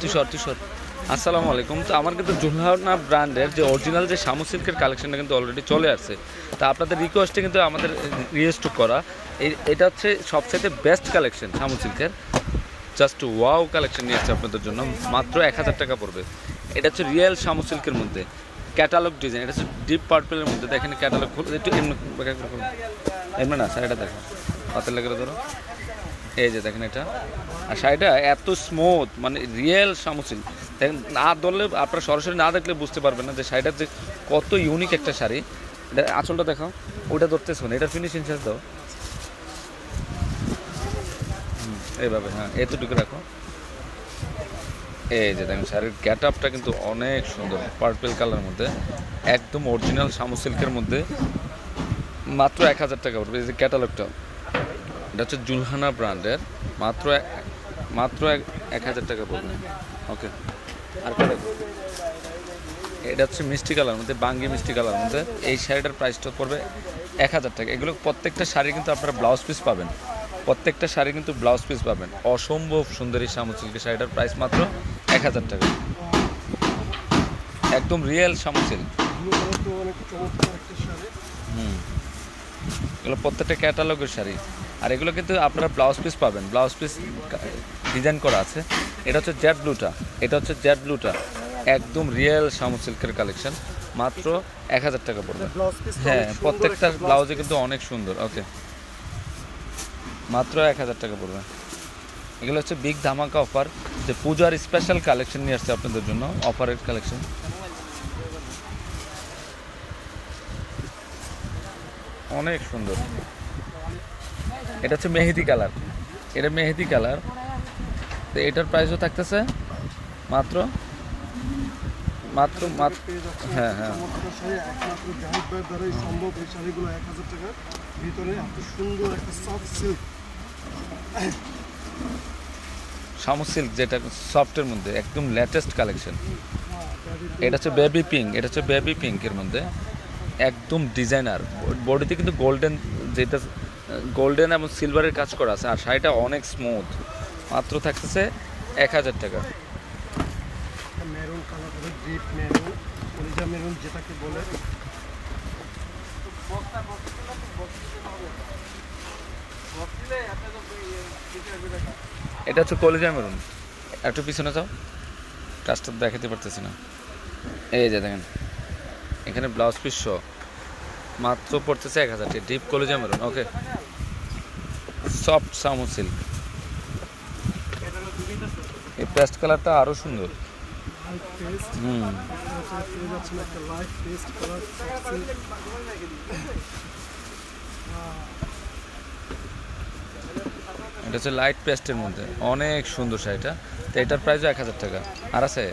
তুষার তুষার। আসসালামু আলাইকুম। তো আমার কিন্তু জুলহানা ব্র্যান্ডের যে অরিজিনাল যে শামু সিল্কের কালেকশনটা কিন্তু অলরেডি চলে আসছে। তা আপনাদের রিকোয়েস্টে কিন্তু আমাদের রিয়েস্টক করা। এটা হচ্ছে সবচেয়ে বেস্ট কালেকশন শামু সিল্কের। জাস্ট ওয়াও কালেকশন নিয়ে আসছে আপনাদের জন্য। মাত্র এক হাজার টাকা পড়বে। এটা হচ্ছে রিয়েল শামু সিল্কের মধ্যে। ক্যাটালগ ডিজাইন এটা হচ্ছে ডিপ পার্পেলের মধ্যে। দেখেন ক্যাটালগ একটু এমনি। এমনি না শাড়িটা দেখো হাতের লেগে ধরো। এই যে দেখেন এটা। আর শাড়িটা এত স্মুথ মানে রিয়েল সামুসিল। দেখেন, না ধরলে আপনারা সরাসরি না দেখলে বুঝতে পারবেন না যে শাড়িটার যে কত ইউনিক একটা শাড়ি। এটা আঁচলটা দেখাও ওটা ধরতেছ না এটা ফিনিশিং শেষ দাও। এইভাবে হ্যাঁ এতটুকু রাখো। এই যে দেখেন, শাড়ির গ্যাট আপটা কিন্তু অনেক সুন্দর পার্পেল কালার মধ্যে, একদম অরিজিনাল শামু সিল্কের মধ্যে। মাত্র এক হাজার টাকা পড়বে এই যে ক্যাটালগটা এটা হচ্ছে জুলহানা ব্র্যান্ডের। মাত্র মাত্র এক- হাজার টাকা পড়বে। ওকে আর এটা হচ্ছে মিষ্টি কালার মধ্যে বাঙ্গি মিষ্টি কালার মধ্যে। এই শাড়িটার প্রাইসটা পড়বে এক হাজার টাকা। এগুলো প্রত্যেকটা শাড়ি কিন্তু আপনারা ব্লাউজ পিস পাবেন। প্রত্যেকটা শাড়ি কিন্তু ব্লাউজ পিস পাবেন। অসম্ভব সুন্দরী শামু সিল্কের শাড়িটার প্রাইস মাত্র এক হাজার টাকা। একদম রিয়েল সিল্ক হুম। এগুলো প্রত্যেকটা ক্যাটালগের শাড়ি। আর এগুলো কিন্তু আপনারা ব্লাউজ পিস পাবেন। ব্লাউজ পিস ডিজাইন করা আছে। এটা হচ্ছে জ্যাট ব্লুটা এটা হচ্ছে জ্যাট ব্লুটা একদম রিয়েল শামু সিল্কের কালেকশন মাত্র এক হাজার টাকা পড়বে। হ্যাঁ প্রত্যেকটা ব্লাউজে কিন্তু অনেক সুন্দর। ওকে মাত্র এক হাজার টাকা পড়বে। এগুলো হচ্ছে বিগ ধামাকা অফার যে পূজার স্পেশাল কালেকশন নিয়ে আসছে আপনাদের জন্য। অফারের কালেকশন অনেক সুন্দর। এটা হচ্ছে মেহেদি কালার। এটা মেহেদি কালার। তো এটার প্রাইসও থাকতেছে মাত্র মাত্র হ্যাঁ, হ্যাঁ। সম্ভব সিল্ক সিল্ক যেটা সফটের মধ্যে একদম লেটেস্ট কালেকশন এটা হচ্ছে বেবি পিঙ্ক এটা হচ্ছে বেবি পিঙ্কের মধ্যে। একদম ডিজাইনার বডিতে কিন্তু গোল্ডেন যেটা গোল্ডেন এবং সিলভারের কাজ করা আছে আর শাড়িটা অনেক স্মুথ মাত্র থাকতেছে এক হাজার টাকা। মেরুন কালার ডিপ মেরুন কলিজা মেরুন যেটাকে বলে। এটা হচ্ছে কলেজা মেরুন। একটু পিছনে যাও। কাজটা দেখাতে পারতেছি না। এই যে দেখেন এখানে ব্লাউজ পিস শো মাত্র পড়তেছে এক হাজার ডিপ কলেজা মেরুন ওকে সফট সামো সিল্ক এই পেস্ট কালারটা আরও সুন্দর। হুম। এটা হচ্ছে লাইট পেস্টের মধ্যে। অনেক সুন্দর শাড়িটা। তো এটার প্রাইসও এক হাজার টাকা। আর আছে?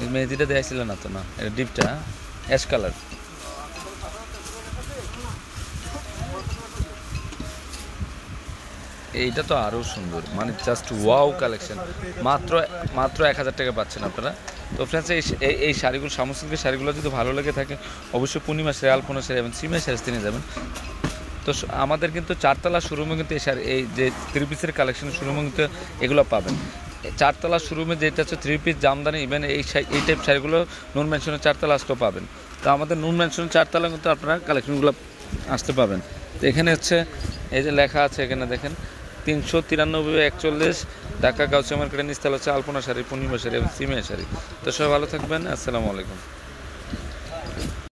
মেহেদিটা দেখাইছিল না তো, না। এটা ডিপটা, অ্যাশ কালার। এইটা তো আরও সুন্দর। মানে জাস্ট ওয়াও কালেকশন মাত্র মাত্র এক হাজার টাকা পাচ্ছেন আপনারা। তো ফ্রেন্ডস এই এই- শাড়িগুলো সামুসিল্কের শাড়িগুলো যদি ভালো লেগে থাকে, অবশ্যই পূর্ণিমা শাড়ি, আলপনা শাড়ি এবং সিমা শাড়ি তিনি যাবেন। তো আমাদের কিন্তু চারতলা শোরুমে কিন্তু এই শাড়ি, এই যে থ্রি পিসের কালেকশন শোরুমে কিন্তু এগুলো পাবেন। চারতলা শোরুমে যেটা হচ্ছে থ্রি পিস জামদানি ইভেন এই এই টাইপ শাড়িগুলো নুন ম্যানশনের চারতলা আসতেও পাবেন। তো আমাদের নুন মেনশনের চারতলা কিন্তু আপনারা কালেকশনগুলো আসতে পাবেন। তো এখানে হচ্ছে, এই যে লেখা আছে এখানে দেখেন, তিনশো তিরানব্বই একচল্লিশ, ঢাকা, গাউসিয়া মার্কেটের নিস্তাল হচ্ছে আলপনা শাড়ি, পূর্ণিমা শাড়ি এবং সিমিয়া শাড়ি। তো সবাই ভালো থাকবেন, আসসালামু আলাইকুম।